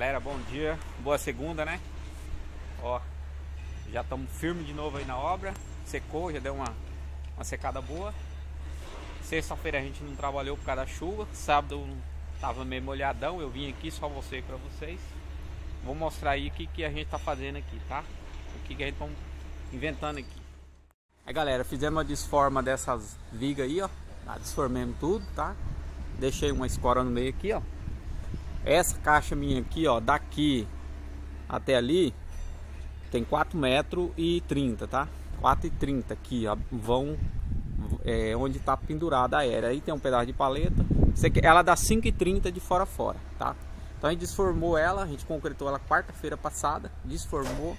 Galera, bom dia, boa segunda, né? Ó, já estamos firme de novo aí na obra. Secou, já deu uma, uma secada boa. Sexta-feira a gente não trabalhou por causa da chuva. Sábado tava meio molhadão. Eu vim aqui só você para vocês. Vou mostrar aí o que, que a gente tá fazendo aqui, tá? O que, que a gente tá inventando aqui. Aí galera, fizemos a desforma dessas vigas aí, ó. Desformemos tudo, tá? Deixei uma escora no meio aqui, ó. Essa caixa minha aqui, ó, daqui até ali tem 4 metros e 30, tá? 4 e 30 aqui, ó, vão é, onde tá pendurada a aérea. Aí tem um pedaço de paleta. Ela dá 5 e 30 de fora a fora, tá? Então a gente desformou ela, a gente concretou ela quarta-feira passada, desformou,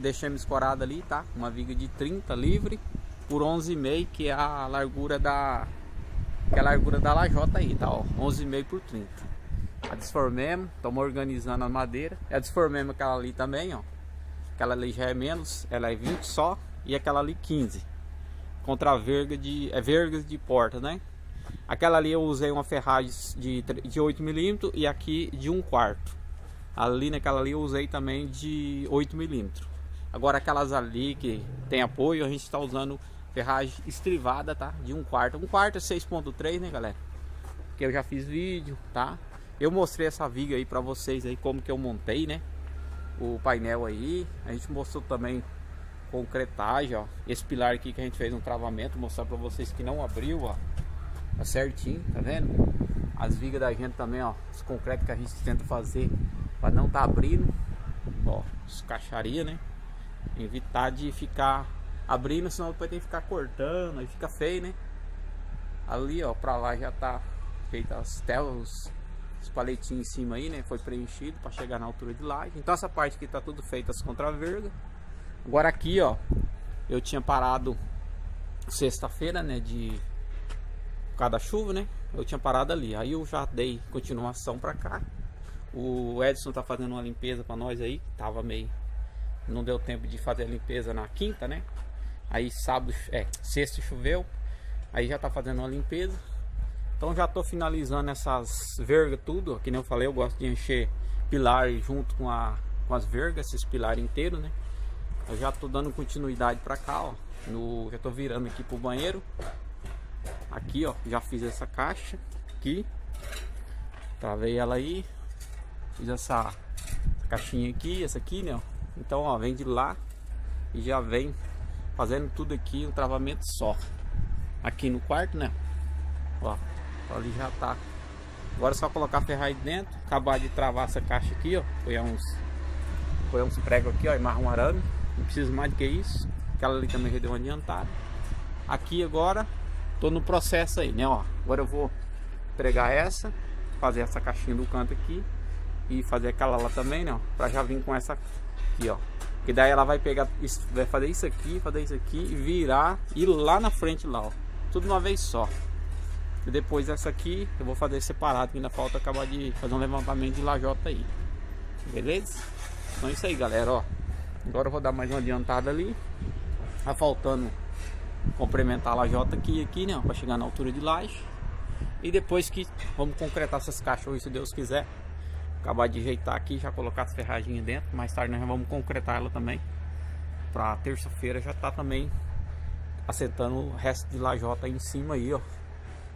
deixamos escorada ali, tá? Uma viga de 30 livre por 11,5, que é a largura da que é a largura da lajota aí, tá? Ó, 11,5 por 30. A desformemos, estamos organizando a madeira. A desformemos aquela ali também, ó. Aquela ali já é menos, ela é 20 só. E aquela ali 15. Contra a verga de. É vergas de porta, né? Aquela ali eu usei uma ferragem de, de 8mm e aqui de 1 quarto. Ali naquela ali eu usei também de 8mm. Agora aquelas ali que tem apoio, a gente está usando ferragem estrivada, tá? De 1 quarto. 1 quarto é 6.3, né, galera? Que eu já fiz vídeo, tá? Eu mostrei essa viga aí para vocês aí como que eu montei, né? O painel aí. A gente mostrou também concretagem, ó. Esse pilar aqui que a gente fez um travamento, mostrar para vocês que não abriu, ó. Tá certinho, tá vendo? As vigas da gente também, ó. Os concretos que a gente tenta fazer para não tá abrindo. Ó, os caixaria, né? Evitar de ficar abrindo, senão depois tem que ficar cortando, aí fica feio, né? Ali, ó, pra lá já tá feita as telas os paletinhos em cima aí, né? Foi preenchido para chegar na altura de laje. Então essa parte aqui tá tudo feita as contravergas. Agora aqui, ó, eu tinha parado sexta-feira, né? De cada chuva, né? Eu tinha parado ali. Aí eu já dei continuação para cá. O Edson tá fazendo uma limpeza para nós aí. Tava meio. Não deu tempo de fazer a limpeza na quinta, né? Aí sábado, é, sexta choveu. Aí já tá fazendo uma limpeza. Então já estou finalizando essas vergas tudo, que nem eu falei, eu gosto de encher pilar junto com, a, com as vergas, esses pilares inteiros, né? Eu já estou dando continuidade para cá, ó. No, já estou virando aqui pro banheiro. Aqui, ó, já fiz essa caixa aqui. Travei ela aí. Fiz essa caixinha aqui, essa aqui, né? Então, ó, vem de lá e já vem fazendo tudo aqui, um travamento só. Aqui no quarto, né? Ó, ali já tá. Agora é só colocar a ferragem dentro acabar de travar essa caixa aqui ó. Foi uns foi uns pregos aqui ó e marrom arame. Não preciso mais do que isso. Aquela ali também já deu uma adiantada. Aqui agora tô no processo aí né ó. Agora eu vou pregar essa fazer essa caixinha do canto aqui e fazer aquela lá também né para já vir com essa aqui ó. Que daí ela vai pegar vai fazer isso aqui fazer isso aqui e virar e lá na frente lá ó. Tudo uma vez só e depois essa aqui eu vou fazer separado, que ainda falta acabar de fazer um levantamento de lajota aí. Beleza? Então é isso aí, galera, ó. Agora eu vou dar mais uma adiantada ali. Tá faltando complementar a lajota aqui aqui, né? Pra chegar na altura de laje. E depois que vamos concretar essas caixas se Deus quiser. Acabar de ajeitar aqui, já colocar as ferragens dentro. Mais tarde nós vamos concretar ela também. Pra terça-feira já tá também assentando o resto de lajota em cima aí, ó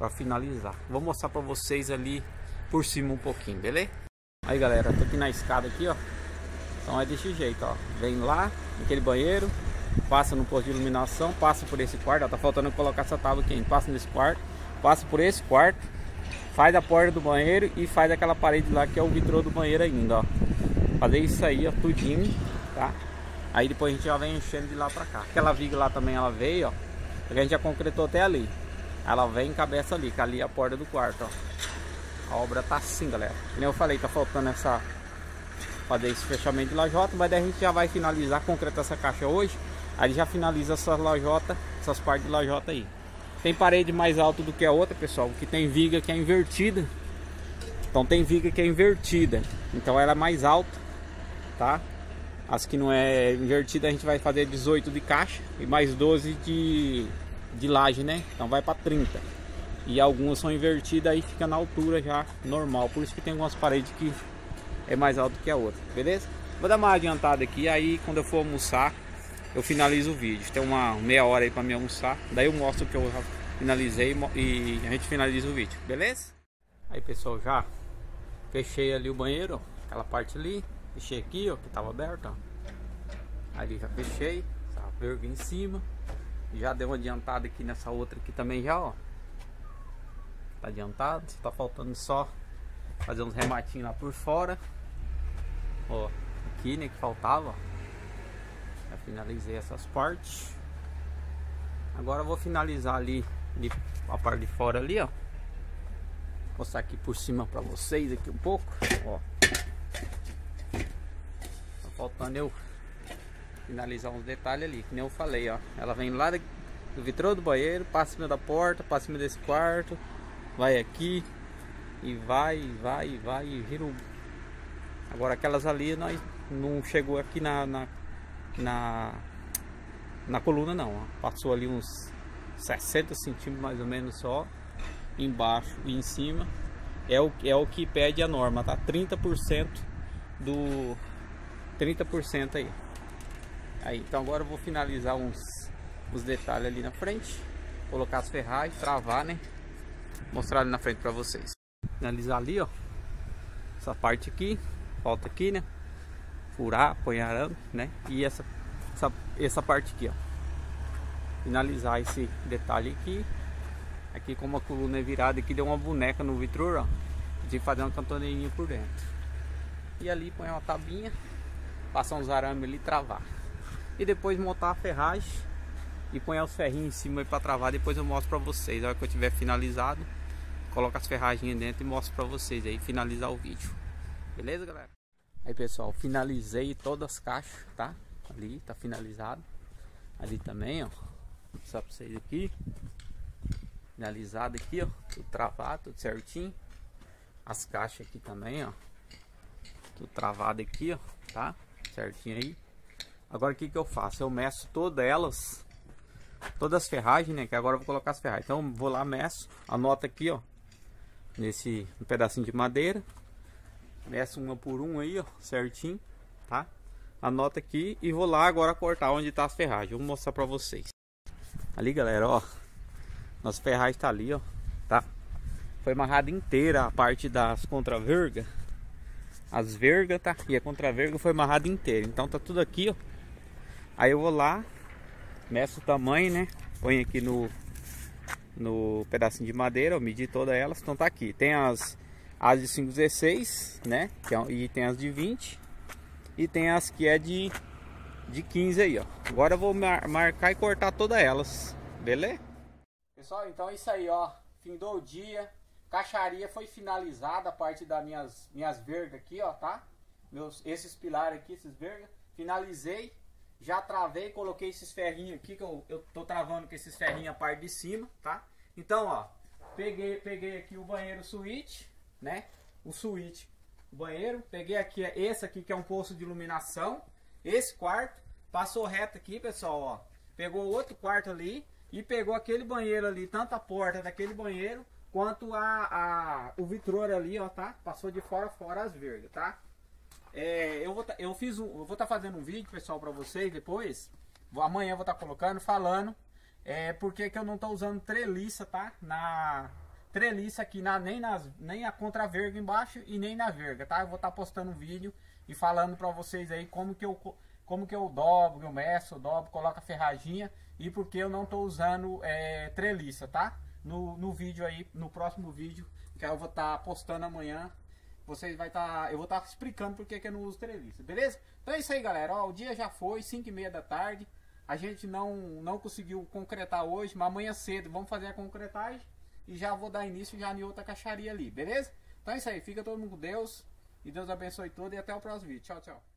para finalizar. Vou mostrar para vocês ali por cima um pouquinho, beleza? Aí galera, tô aqui na escada aqui, ó. Então é desse jeito, ó. Vem lá, naquele banheiro, passa no posto de iluminação, passa por esse quarto, ó, tá faltando colocar essa tábua aqui, passa nesse quarto, passa por esse quarto, faz a porta do banheiro e faz aquela parede lá que é o vitrô do banheiro ainda, ó. Fazer isso aí, ó, tudinho, tá? Aí depois a gente já vem enchendo de lá pra cá. Aquela viga lá também ela veio, ó. A gente já concretou até ali. Ela vem em cabeça ali, que ali é a porta do quarto, ó. A obra tá assim, galera. Como eu falei, tá faltando essa... Fazer esse fechamento de lajota, mas daí a gente já vai finalizar, concretar essa caixa hoje. Aí já finaliza essas lajota, essas partes de lajota aí. Tem parede mais alta do que a outra, pessoal, que tem viga que é invertida. Então tem viga que é invertida, então ela é mais alta, tá? As que não é invertida a gente vai fazer 18 de caixa e mais 12 de de laje, né? Então vai para 30. E algumas são invertidas aí fica na altura já normal. Por isso que tem algumas paredes que é mais alto que a outra, beleza? Vou dar uma adiantada aqui, aí quando eu for almoçar, eu finalizo o vídeo. Tem uma meia hora aí para me almoçar, daí eu mostro que eu finalizei e a gente finaliza o vídeo, beleza? Aí pessoal, já fechei ali o banheiro, aquela parte ali, fechei aqui, ó, que tava aberto, ó. Ali já fechei, essa verga em cima. Já deu uma adiantada aqui nessa outra aqui também já, ó. Tá adiantado, tá faltando só fazer uns rematinhos lá por fora. Ó, aqui né, que faltava, ó. Já finalizei essas partes. Agora eu vou finalizar ali, ali a parte de fora ali, ó. Vou mostrar aqui por cima pra vocês aqui um pouco, ó. Tá faltando eu finalizar uns detalhes ali, que nem eu falei, ó. Ela vem lá do vitrô do banheiro, passa cima da porta, passa cima desse quarto, vai aqui e vai, vai, vai e vira um... Agora aquelas ali nós não chegou aqui na na, na, na coluna não, ó. passou ali uns 60 centímetros mais ou menos só, embaixo e em cima. É o, é o que pede a norma, tá? 30% do 30% aí. Aí, então agora eu vou finalizar uns os detalhes ali na frente, colocar as ferragens, travar, né? Mostrar ali na frente para vocês. Finalizar ali, ó. Essa parte aqui, falta aqui, né? Furar, apanhar arame, né? E essa, essa, essa parte aqui, ó. Finalizar esse detalhe aqui. Aqui como a coluna é virada aqui, deu uma boneca no vitrô, ó. De fazer uma cantoneirinha por dentro. E ali põe uma tabinha, passar uns arames ali e travar e depois montar a ferragem e pôr os ferrinhos em cima para travar. Depois eu mostro para vocês. Na hora que eu tiver finalizado, coloco as ferragens dentro e mostro para vocês aí finalizar o vídeo. Beleza, galera? Aí, pessoal, finalizei todas as caixas, tá? Ali tá finalizado. Ali também, ó. Mostrar para vocês aqui. Finalizado aqui, ó. Tudo travado, tudo certinho. As caixas aqui também, ó. Tudo travado aqui, ó. Tá? Certinho aí. Agora o que, que eu faço? Eu meço todas elas, todas as ferragens, né? Que agora eu vou colocar as ferragens. Então vou lá, meço, anota aqui, ó. Nesse um pedacinho de madeira. Meço uma por uma aí, ó, certinho, tá? Anota aqui e vou lá agora cortar onde tá as ferragens. Vou mostrar pra vocês. Ali, galera, ó. Nossa ferragem tá ali, ó. Tá? Foi amarrada inteira a parte das contravergas. As vergas, tá? E a contraverga foi amarrada inteira. Então tá tudo aqui, ó Aí eu vou lá, meço o tamanho, né? Põe aqui no, no pedacinho de madeira, eu medi todas elas, então tá aqui. Tem as, as de 5,16, né? É, e tem as de 20. E tem as que é de, de 15 aí, ó. Agora eu vou mar, marcar e cortar todas elas, beleza? Pessoal, então é isso aí, ó. Findou o dia. Caixaria foi finalizada a parte das minhas, minhas vergas aqui, ó, tá? Meus, esses pilares aqui, esses vergas. Finalizei. Já travei, coloquei esses ferrinhos aqui, que eu, eu tô travando com esses ferrinhos a parte de cima, tá? Então, ó, peguei, peguei aqui o banheiro suíte, né? O suíte, o banheiro. Peguei aqui esse aqui, que é um poço de iluminação. Esse quarto, passou reto aqui, pessoal, ó. Pegou outro quarto ali e pegou aquele banheiro ali, tanto a porta daquele banheiro, quanto a, a o vitrô ali, ó, tá? Passou de fora fora as vergas, tá? É, eu vou tá, eu fiz um, eu vou estar tá fazendo um vídeo pessoal para vocês depois. Amanhã eu vou estar tá colocando falando é porque que eu não estou usando treliça, tá? Na treliça aqui na nem nas nem a contraverga embaixo e nem na verga, tá? Eu vou estar tá postando um vídeo e falando para vocês aí como que eu como que eu dobro, eu meço, eu dobro, coloco a ferraginha e porque eu não estou usando é, treliça, tá? No, no vídeo aí, no próximo vídeo que eu vou estar tá postando amanhã vocês vai estar. Tá, eu vou estar tá explicando porque que eu não uso treliça, beleza? Então é isso aí, galera. Ó, o dia já foi, 5 e meia da tarde. A gente não, não conseguiu concretar hoje, mas amanhã cedo vamos fazer a concretagem e já vou dar início já em outra caixaria ali, beleza? Então é isso aí, fica todo mundo com Deus e Deus abençoe todos e até o próximo vídeo. Tchau, tchau.